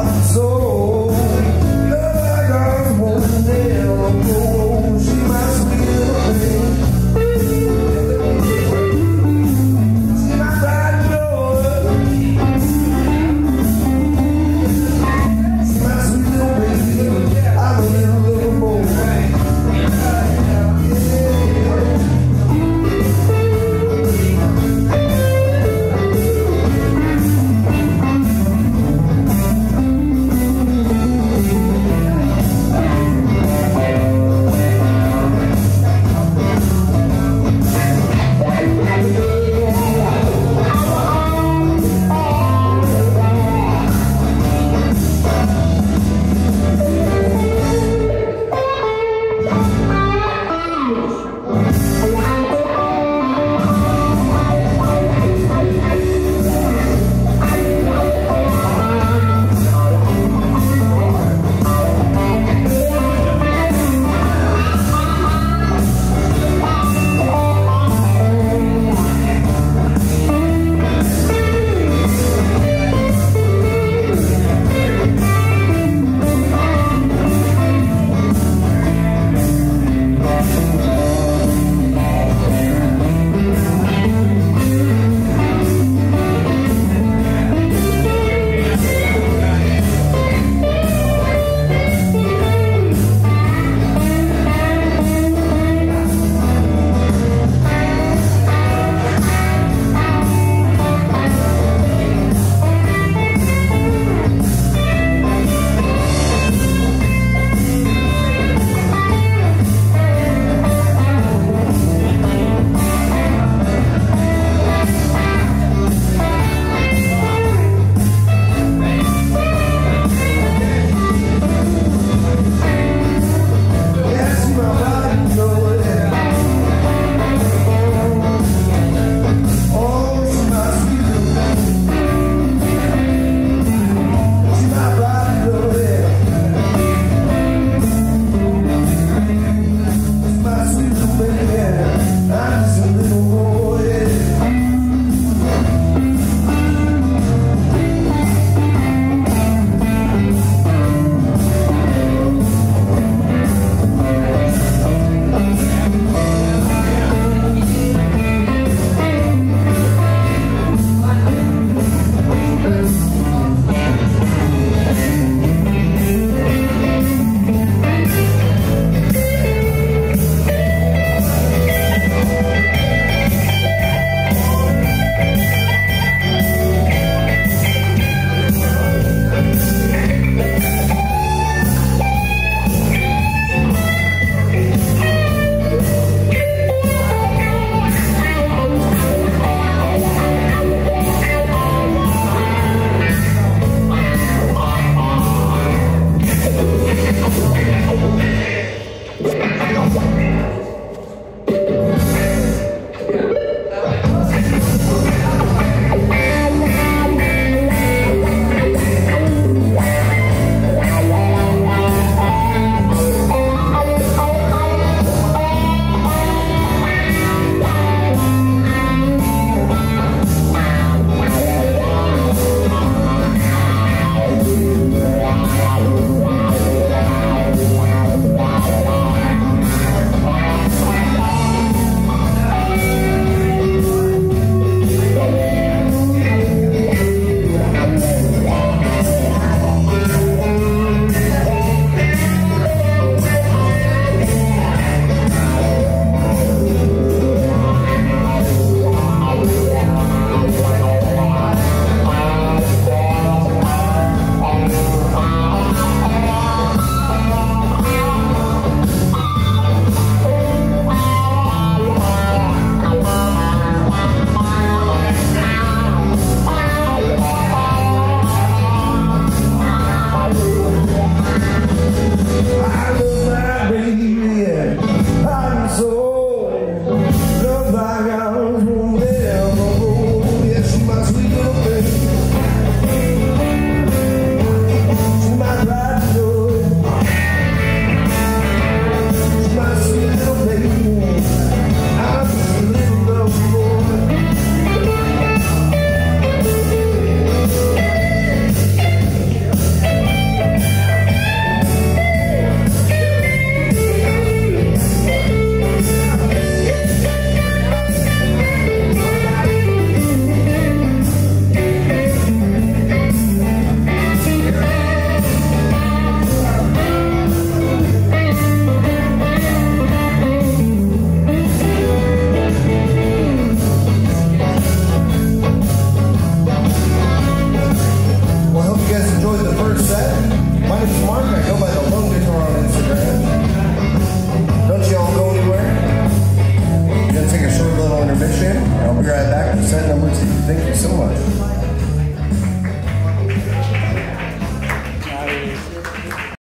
So. soul